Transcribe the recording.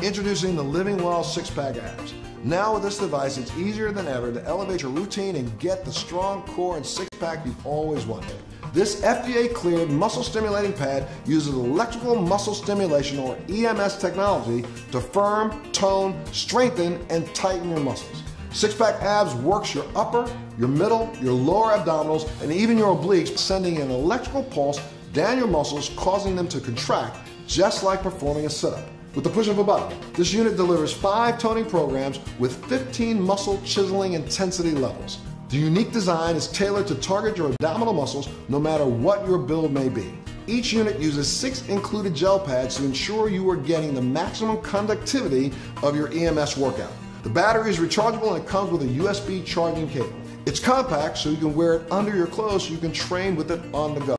Introducing the Living Well six pack abs. Now, with this device, it's easier than ever to elevate your routine and get the strong core and six pack you've always wanted. This FDA cleared muscle stimulating pad uses electrical muscle stimulation or EMS technology to firm, tone, strengthen, and tighten your muscles. Six pack abs works your upper, your middle, your lower abdominals, and even your obliques, sending an electrical pulse down your muscles, causing them to contract just like performing a sit up with the push of a button. This unit delivers five toning programs with 15 muscle chiseling intensity levels. The unique design is tailored to target your abdominal muscles no matter what your build may be. Each unit uses six included gel pads to ensure you are getting the maximum conductivity of your EMS workout. The battery is rechargeable and it comes with a USB charging cable. It's compact so you can wear it under your clothes so you can train with it on the go.